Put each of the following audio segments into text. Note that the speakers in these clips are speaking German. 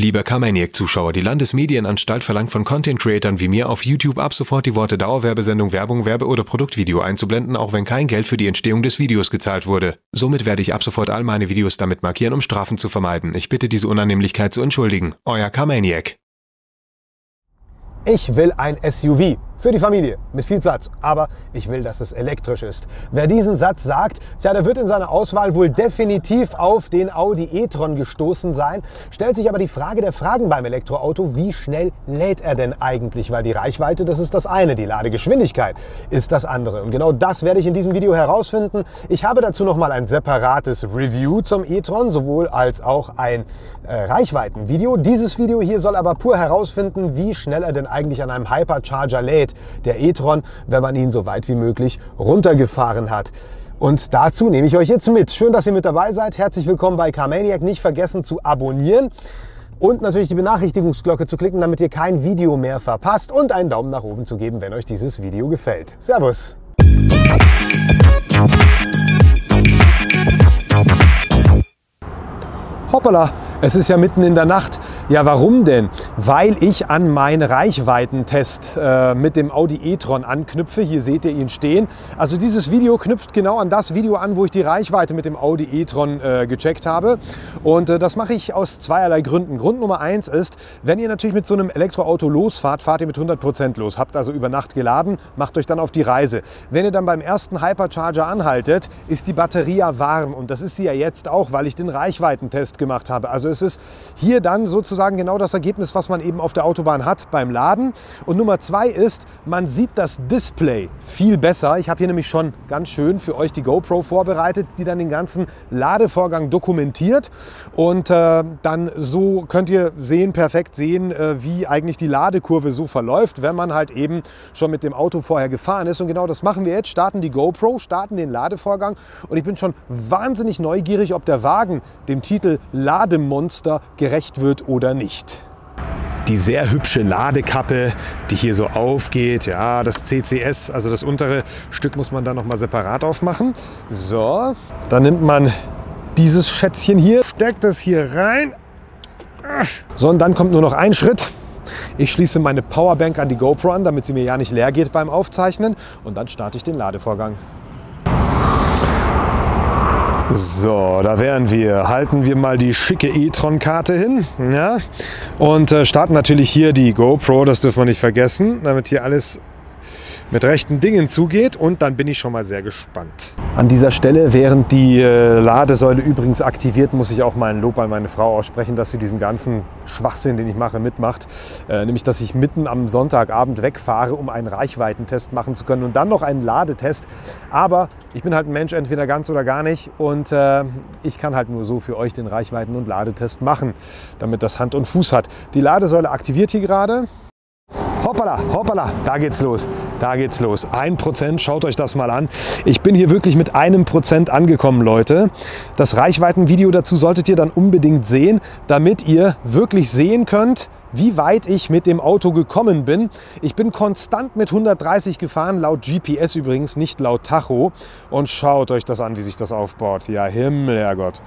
Lieber Kamaniac-Zuschauer, die Landesmedienanstalt verlangt von Content-Creatern wie mir auf YouTube ab sofort die Worte Dauerwerbesendung, Werbung, Werbe- oder Produktvideo einzublenden, auch wenn kein Geld für die Entstehung des Videos gezahlt wurde. Somit werde ich ab sofort all meine Videos damit markieren, um Strafen zu vermeiden. Ich bitte diese Unannehmlichkeit zu entschuldigen. Euer Kamaniac. Ich will ein SUV für die Familie mit viel Platz, aber ich will, dass es elektrisch ist. Wer diesen Satz sagt, ja, der wird in seiner Auswahl wohl definitiv auf den Audi e-tron gestoßen sein. Stellt sich aber die Frage der Fragen beim Elektroauto, wie schnell lädt er denn eigentlich? Weil die Reichweite, das ist das eine, die Ladegeschwindigkeit ist das andere. Und genau das werde ich in diesem Video herausfinden. Ich habe dazu nochmal ein separates Review zum e-tron, sowohl als auch ein äh, Reichweitenvideo. Dieses Video hier soll aber pur herausfinden, wie schnell er denn eigentlich an einem Hypercharger lädt der e-tron, wenn man ihn so weit wie möglich runtergefahren hat. Und dazu nehme ich euch jetzt mit. Schön, dass ihr mit dabei seid. Herzlich willkommen bei Carmaniac. Nicht vergessen zu abonnieren und natürlich die Benachrichtigungsglocke zu klicken, damit ihr kein Video mehr verpasst und einen Daumen nach oben zu geben, wenn euch dieses Video gefällt. Servus! Hoppala! Es ist ja mitten in der Nacht. Ja, warum denn? Weil ich an meinen Reichweitentest äh, mit dem Audi e-tron anknüpfe. Hier seht ihr ihn stehen. Also dieses Video knüpft genau an das Video an, wo ich die Reichweite mit dem Audi e-tron äh, gecheckt habe. Und äh, das mache ich aus zweierlei Gründen. Grund Nummer eins ist, wenn ihr natürlich mit so einem Elektroauto losfahrt, fahrt ihr mit 100 Prozent los. Habt also über Nacht geladen, macht euch dann auf die Reise. Wenn ihr dann beim ersten Hypercharger anhaltet, ist die Batterie ja warm. Und das ist sie ja jetzt auch, weil ich den Reichweitentest gemacht habe. Also es ist hier dann sozusagen genau das Ergebnis, was man eben auf der Autobahn hat beim Laden. Und Nummer zwei ist, man sieht das Display viel besser. Ich habe hier nämlich schon ganz schön für euch die GoPro vorbereitet, die dann den ganzen Ladevorgang dokumentiert. Und äh, dann so könnt ihr sehen, perfekt sehen, äh, wie eigentlich die Ladekurve so verläuft, wenn man halt eben schon mit dem Auto vorher gefahren ist. Und genau das machen wir jetzt. Starten die GoPro, starten den Ladevorgang. Und ich bin schon wahnsinnig neugierig, ob der Wagen dem Titel Lademonster gerecht wird oder nicht. Die sehr hübsche Ladekappe, die hier so aufgeht, ja, das CCS, also das untere Stück muss man dann noch mal separat aufmachen. So, dann nimmt man dieses Schätzchen hier, steckt das hier rein. So, und dann kommt nur noch ein Schritt. Ich schließe meine Powerbank an die GoPro an, damit sie mir ja nicht leer geht beim Aufzeichnen. Und dann starte ich den Ladevorgang. So, da wären wir. Halten wir mal die schicke e-tron-Karte hin. Ja? Und äh, starten natürlich hier die GoPro, das dürfen wir nicht vergessen, damit hier alles mit rechten Dingen zugeht und dann bin ich schon mal sehr gespannt. An dieser Stelle, während die äh, Ladesäule übrigens aktiviert, muss ich auch mal ein Lob an meine Frau aussprechen, dass sie diesen ganzen Schwachsinn, den ich mache, mitmacht. Äh, nämlich, dass ich mitten am Sonntagabend wegfahre, um einen Reichweitentest machen zu können und dann noch einen Ladetest. Aber ich bin halt ein Mensch, entweder ganz oder gar nicht und äh, ich kann halt nur so für euch den Reichweiten- und Ladetest machen, damit das Hand und Fuß hat. Die Ladesäule aktiviert hier gerade. Hoppala, hoppala, da geht's los. Da geht's los. Ein Prozent, schaut euch das mal an. Ich bin hier wirklich mit einem Prozent angekommen, Leute. Das Reichweitenvideo dazu solltet ihr dann unbedingt sehen, damit ihr wirklich sehen könnt, wie weit ich mit dem Auto gekommen bin. Ich bin konstant mit 130 gefahren, laut GPS übrigens, nicht laut Tacho. Und schaut euch das an, wie sich das aufbaut. Ja, Himmel, Herrgott.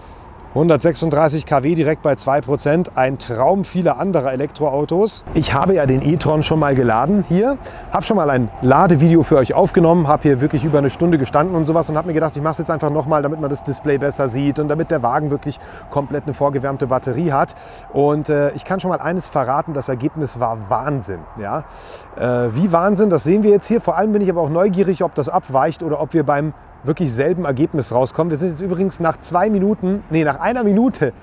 136 kW direkt bei 2%, ein Traum vieler anderer Elektroautos. Ich habe ja den e-tron schon mal geladen hier, habe schon mal ein Ladevideo für euch aufgenommen, habe hier wirklich über eine Stunde gestanden und sowas und habe mir gedacht, ich mache es jetzt einfach nochmal, damit man das Display besser sieht und damit der Wagen wirklich komplett eine vorgewärmte Batterie hat. Und äh, ich kann schon mal eines verraten, das Ergebnis war Wahnsinn. Ja? Äh, wie Wahnsinn, das sehen wir jetzt hier. Vor allem bin ich aber auch neugierig, ob das abweicht oder ob wir beim wirklich selben Ergebnis rauskommen. Wir sind jetzt übrigens nach zwei Minuten, nee, nach einer Minute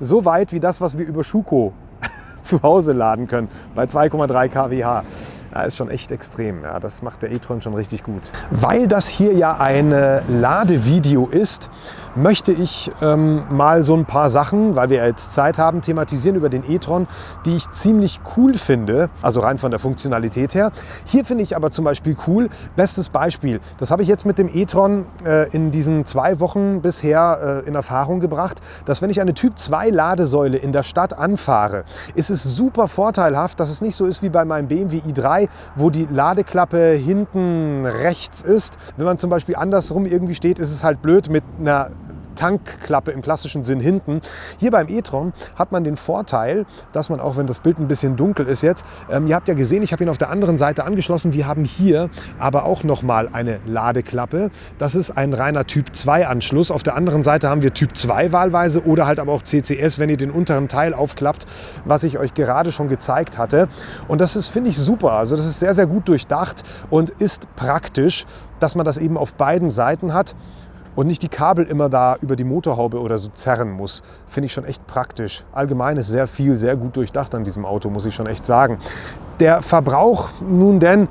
so weit wie das, was wir über Schuko zu Hause laden können, bei 2,3 kWh. Ja, ist schon echt extrem. Ja, das macht der e-tron schon richtig gut. Weil das hier ja ein Ladevideo ist, möchte ich ähm, mal so ein paar Sachen, weil wir jetzt Zeit haben, thematisieren über den e-tron, die ich ziemlich cool finde, also rein von der Funktionalität her. Hier finde ich aber zum Beispiel cool, bestes Beispiel, das habe ich jetzt mit dem e-tron äh, in diesen zwei Wochen bisher äh, in Erfahrung gebracht, dass wenn ich eine Typ 2 Ladesäule in der Stadt anfahre, ist es super vorteilhaft, dass es nicht so ist wie bei meinem BMW i3, wo die Ladeklappe hinten rechts ist. Wenn man zum Beispiel andersrum irgendwie steht, ist es halt blöd mit einer Tankklappe im klassischen Sinn hinten. Hier beim e-tron hat man den Vorteil, dass man, auch wenn das Bild ein bisschen dunkel ist jetzt, ähm, ihr habt ja gesehen, ich habe ihn auf der anderen Seite angeschlossen. Wir haben hier aber auch nochmal eine Ladeklappe. Das ist ein reiner Typ 2 Anschluss. Auf der anderen Seite haben wir Typ 2 wahlweise oder halt aber auch CCS, wenn ihr den unteren Teil aufklappt, was ich euch gerade schon gezeigt hatte. Und das ist, finde ich, super. Also das ist sehr, sehr gut durchdacht und ist praktisch, dass man das eben auf beiden Seiten hat und nicht die Kabel immer da über die Motorhaube oder so zerren muss. Finde ich schon echt praktisch. Allgemein ist sehr viel, sehr gut durchdacht an diesem Auto, muss ich schon echt sagen. Der Verbrauch nun denn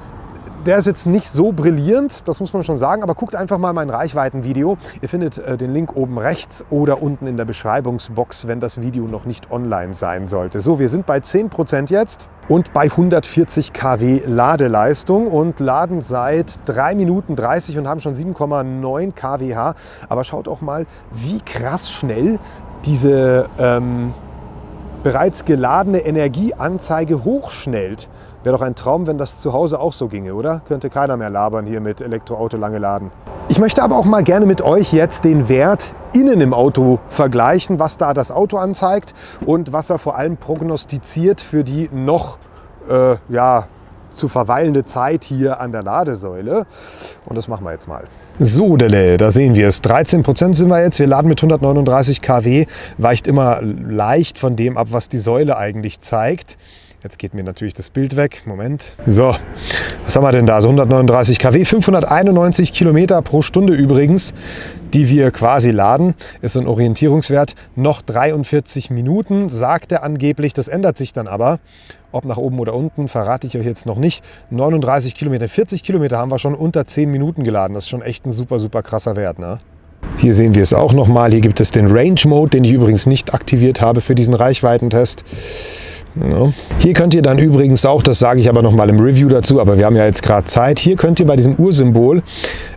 der ist jetzt nicht so brillierend, das muss man schon sagen, aber guckt einfach mal mein Reichweitenvideo. Ihr findet äh, den Link oben rechts oder unten in der Beschreibungsbox, wenn das Video noch nicht online sein sollte. So, wir sind bei 10% jetzt und bei 140 kW Ladeleistung und laden seit 3 Minuten 30 und haben schon 7,9 kWh. Aber schaut auch mal, wie krass schnell diese ähm, bereits geladene Energieanzeige hochschnellt. Wäre doch ein Traum, wenn das zu Hause auch so ginge, oder? Könnte keiner mehr labern hier mit Elektroauto lange laden. Ich möchte aber auch mal gerne mit euch jetzt den Wert innen im Auto vergleichen, was da das Auto anzeigt und was er vor allem prognostiziert für die noch äh, ja, zu verweilende Zeit hier an der Ladesäule. Und das machen wir jetzt mal. So, Dele, da sehen wir es. 13 Prozent sind wir jetzt. Wir laden mit 139 kW. Weicht immer leicht von dem ab, was die Säule eigentlich zeigt. Jetzt geht mir natürlich das Bild weg. Moment. So, was haben wir denn da? Also 139 kW, 591 Kilometer pro Stunde übrigens, die wir quasi laden. Ist ein Orientierungswert. Noch 43 Minuten, sagt er angeblich. Das ändert sich dann aber. Ob nach oben oder unten, verrate ich euch jetzt noch nicht. 39 Kilometer, 40 Kilometer haben wir schon unter 10 Minuten geladen. Das ist schon echt ein super, super krasser Wert. Ne? Hier sehen wir es auch nochmal. Hier gibt es den Range Mode, den ich übrigens nicht aktiviert habe für diesen Reichweitentest. Ja. Hier könnt ihr dann übrigens auch, das sage ich aber noch mal im Review dazu, aber wir haben ja jetzt gerade Zeit, hier könnt ihr bei diesem Ursymbol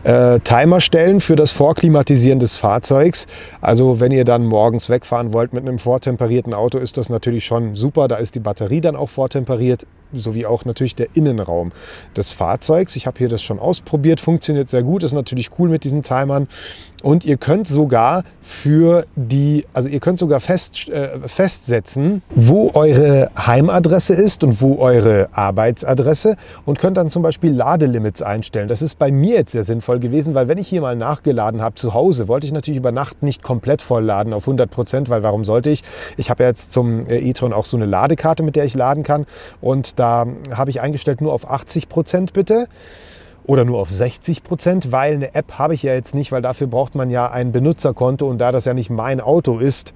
äh, Timer stellen für das Vorklimatisieren des Fahrzeugs. Also wenn ihr dann morgens wegfahren wollt mit einem vortemperierten Auto, ist das natürlich schon super. Da ist die Batterie dann auch vortemperiert, sowie auch natürlich der Innenraum des Fahrzeugs. Ich habe hier das schon ausprobiert, funktioniert sehr gut, ist natürlich cool mit diesen Timern. Und ihr könnt sogar für die, also ihr könnt sogar fest, äh, festsetzen, wo eure Heimadresse ist und wo eure Arbeitsadresse und könnt dann zum Beispiel Ladelimits einstellen. Das ist bei mir jetzt sehr sinnvoll gewesen, weil wenn ich hier mal nachgeladen habe zu Hause, wollte ich natürlich über Nacht nicht komplett voll laden auf 100 Prozent, weil warum sollte ich? Ich habe ja jetzt zum äh, e-tron auch so eine Ladekarte, mit der ich laden kann und da habe ich eingestellt nur auf 80 Prozent bitte. Oder nur auf 60 Prozent, weil eine App habe ich ja jetzt nicht, weil dafür braucht man ja ein Benutzerkonto. Und da das ja nicht mein Auto ist,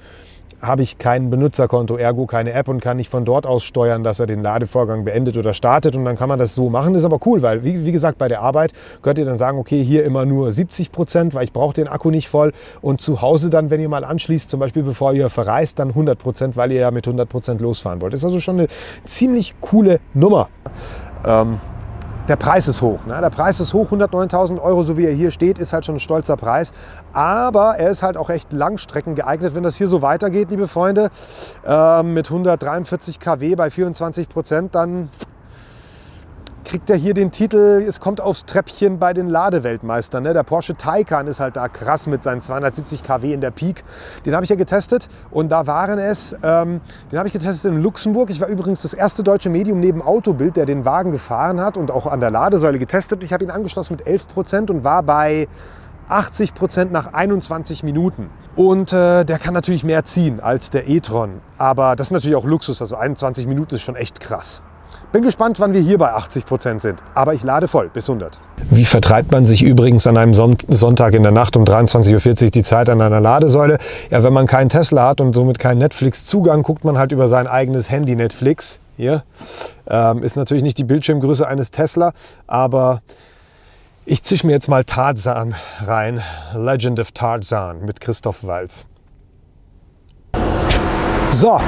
habe ich kein Benutzerkonto, ergo keine App und kann nicht von dort aus steuern, dass er den Ladevorgang beendet oder startet. Und dann kann man das so machen. Ist aber cool, weil, wie, wie gesagt, bei der Arbeit könnt ihr dann sagen, okay, hier immer nur 70 Prozent, weil ich brauche den Akku nicht voll. Und zu Hause dann, wenn ihr mal anschließt, zum Beispiel bevor ihr verreist, dann 100 Prozent, weil ihr ja mit 100 Prozent losfahren wollt. Ist also schon eine ziemlich coole Nummer. Ähm, der Preis ist hoch. Ne? Der Preis ist hoch, 109.000 Euro, so wie er hier steht, ist halt schon ein stolzer Preis. Aber er ist halt auch echt Langstrecken geeignet. Wenn das hier so weitergeht, liebe Freunde, äh, mit 143 kW bei 24 Prozent, dann kriegt er hier den Titel, es kommt aufs Treppchen bei den Ladeweltmeistern. Ne? Der Porsche Taycan ist halt da krass mit seinen 270 kW in der Peak. Den habe ich ja getestet und da waren es, ähm, den habe ich getestet in Luxemburg. Ich war übrigens das erste deutsche Medium neben Autobild, der den Wagen gefahren hat und auch an der Ladesäule getestet. Ich habe ihn angeschlossen mit 11 Prozent und war bei 80 Prozent nach 21 Minuten. Und äh, der kann natürlich mehr ziehen als der e-tron. Aber das ist natürlich auch Luxus. Also 21 Minuten ist schon echt krass. Bin gespannt, wann wir hier bei 80 Prozent sind. Aber ich lade voll bis 100. Wie vertreibt man sich übrigens an einem Sonntag in der Nacht um 23.40 Uhr die Zeit an einer Ladesäule? Ja, wenn man keinen Tesla hat und somit keinen Netflix-Zugang, guckt man halt über sein eigenes Handy Netflix. Hier ähm, ist natürlich nicht die Bildschirmgröße eines Tesla, aber ich zische mir jetzt mal Tarzan rein. Legend of Tarzan mit Christoph Walz. So,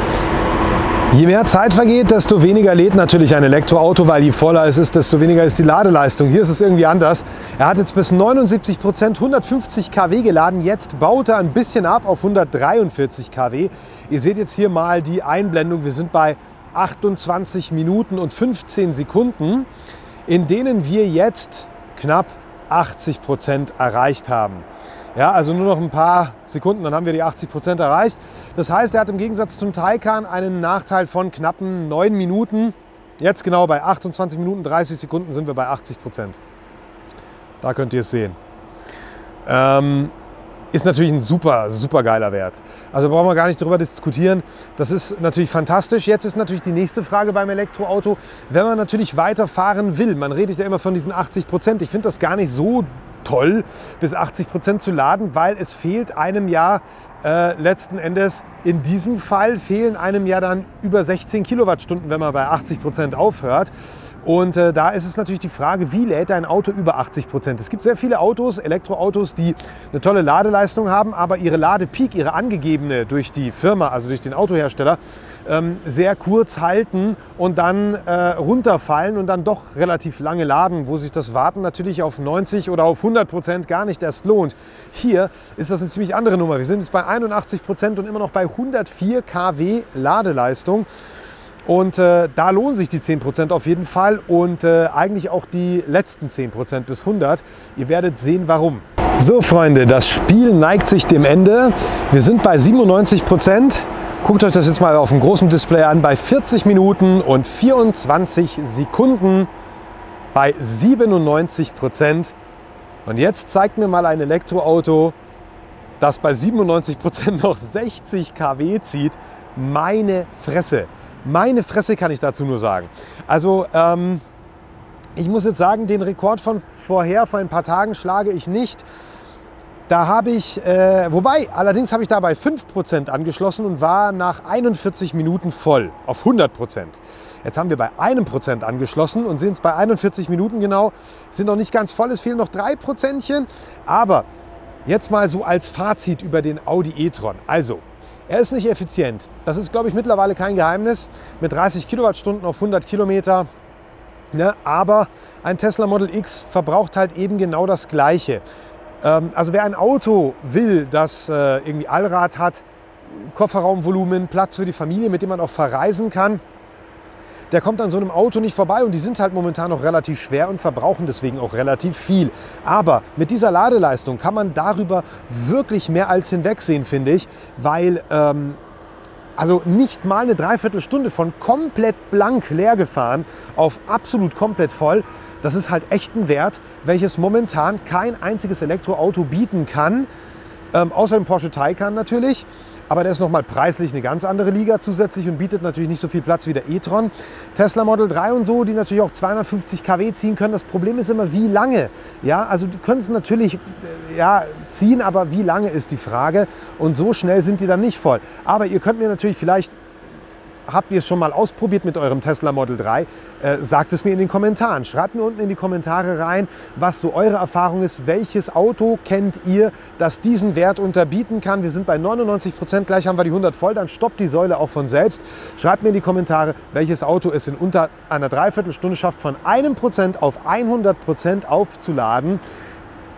Je mehr Zeit vergeht, desto weniger lädt natürlich ein Elektroauto, weil je voller es ist, desto weniger ist die Ladeleistung. Hier ist es irgendwie anders. Er hat jetzt bis 79 Prozent 150 kW geladen. Jetzt baut er ein bisschen ab auf 143 kW. Ihr seht jetzt hier mal die Einblendung. Wir sind bei 28 Minuten und 15 Sekunden, in denen wir jetzt knapp 80 Prozent erreicht haben. Ja, also nur noch ein paar Sekunden, dann haben wir die 80 Prozent erreicht. Das heißt, er hat im Gegensatz zum Taycan einen Nachteil von knappen 9 Minuten. Jetzt genau bei 28 Minuten 30 Sekunden sind wir bei 80 Prozent. Da könnt ihr es sehen. Ähm, ist natürlich ein super, super geiler Wert. Also brauchen wir gar nicht darüber diskutieren. Das ist natürlich fantastisch. Jetzt ist natürlich die nächste Frage beim Elektroauto. Wenn man natürlich weiterfahren will, man redet ja immer von diesen 80 Prozent. Ich finde das gar nicht so toll, bis 80 Prozent zu laden, weil es fehlt einem ja äh, letzten Endes, in diesem Fall fehlen einem ja dann über 16 Kilowattstunden, wenn man bei 80 Prozent aufhört. Und äh, da ist es natürlich die Frage, wie lädt ein Auto über 80 Prozent? Es gibt sehr viele Autos, Elektroautos, die eine tolle Ladeleistung haben, aber ihre Ladepeak, ihre angegebene durch die Firma, also durch den Autohersteller, ähm, sehr kurz halten und dann äh, runterfallen und dann doch relativ lange laden, wo sich das Warten natürlich auf 90 oder auf 100 Prozent gar nicht erst lohnt. Hier ist das eine ziemlich andere Nummer. Wir sind jetzt bei 81 Prozent und immer noch bei 104 kW Ladeleistung. Und äh, da lohnen sich die 10% auf jeden Fall und äh, eigentlich auch die letzten 10% bis 100. Ihr werdet sehen, warum. So Freunde, das Spiel neigt sich dem Ende. Wir sind bei 97%. Guckt euch das jetzt mal auf dem großen Display an. Bei 40 Minuten und 24 Sekunden bei 97 Prozent. Und jetzt zeigt mir mal ein Elektroauto, das bei 97 Prozent noch 60 kW zieht. Meine Fresse. Meine Fresse kann ich dazu nur sagen. Also ähm, ich muss jetzt sagen, den Rekord von vorher, vor ein paar Tagen schlage ich nicht. Da habe ich, äh, wobei, allerdings habe ich da bei 5% angeschlossen und war nach 41 Minuten voll auf 100%. Jetzt haben wir bei einem Prozent angeschlossen und sind es bei 41 Minuten genau, sind noch nicht ganz voll, es fehlen noch drei Prozentchen. Aber jetzt mal so als Fazit über den Audi e-tron. Also, er ist nicht effizient. Das ist, glaube ich, mittlerweile kein Geheimnis. Mit 30 Kilowattstunden auf 100 Kilometer. Ne? Aber ein Tesla Model X verbraucht halt eben genau das Gleiche. Ähm, also wer ein Auto will, das äh, irgendwie Allrad hat, Kofferraumvolumen, Platz für die Familie, mit dem man auch verreisen kann, der kommt an so einem Auto nicht vorbei und die sind halt momentan noch relativ schwer und verbrauchen deswegen auch relativ viel. Aber mit dieser Ladeleistung kann man darüber wirklich mehr als hinwegsehen, finde ich, weil ähm, also nicht mal eine Dreiviertelstunde von komplett blank leer gefahren auf absolut komplett voll das ist halt echt ein Wert, welches momentan kein einziges Elektroauto bieten kann. Ähm, außer dem Porsche Taycan natürlich. Aber der ist nochmal preislich eine ganz andere Liga zusätzlich und bietet natürlich nicht so viel Platz wie der e-tron. Tesla Model 3 und so, die natürlich auch 250 kW ziehen können. Das Problem ist immer, wie lange. Ja, also die können es natürlich äh, ja, ziehen, aber wie lange ist die Frage. Und so schnell sind die dann nicht voll. Aber ihr könnt mir natürlich vielleicht habt ihr es schon mal ausprobiert mit eurem Tesla Model 3? Äh, sagt es mir in den Kommentaren. Schreibt mir unten in die Kommentare rein, was so eure Erfahrung ist. Welches Auto kennt ihr, das diesen Wert unterbieten kann? Wir sind bei 99 Prozent, gleich haben wir die 100 voll, dann stoppt die Säule auch von selbst. Schreibt mir in die Kommentare, welches Auto es in unter einer Dreiviertelstunde schafft, von einem Prozent auf 100 Prozent aufzuladen.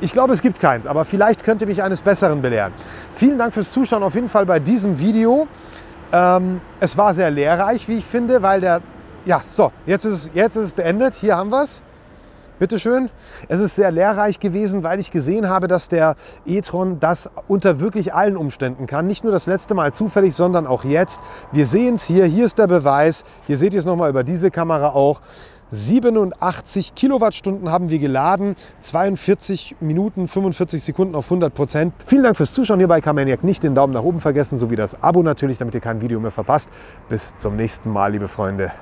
Ich glaube, es gibt keins, aber vielleicht könnt ihr mich eines Besseren belehren. Vielen Dank fürs Zuschauen auf jeden Fall bei diesem Video. Ähm, es war sehr lehrreich, wie ich finde, weil der, ja, so, jetzt ist, jetzt ist es beendet. Hier haben wir es. Bitteschön. Es ist sehr lehrreich gewesen, weil ich gesehen habe, dass der e-tron das unter wirklich allen Umständen kann. Nicht nur das letzte Mal zufällig, sondern auch jetzt. Wir sehen es hier. Hier ist der Beweis. Hier seht ihr es nochmal über diese Kamera auch. 87 Kilowattstunden haben wir geladen, 42 Minuten, 45 Sekunden auf 100 Prozent. Vielen Dank fürs Zuschauen hier bei Carmaniac. Nicht den Daumen nach oben vergessen, sowie das Abo natürlich, damit ihr kein Video mehr verpasst. Bis zum nächsten Mal, liebe Freunde.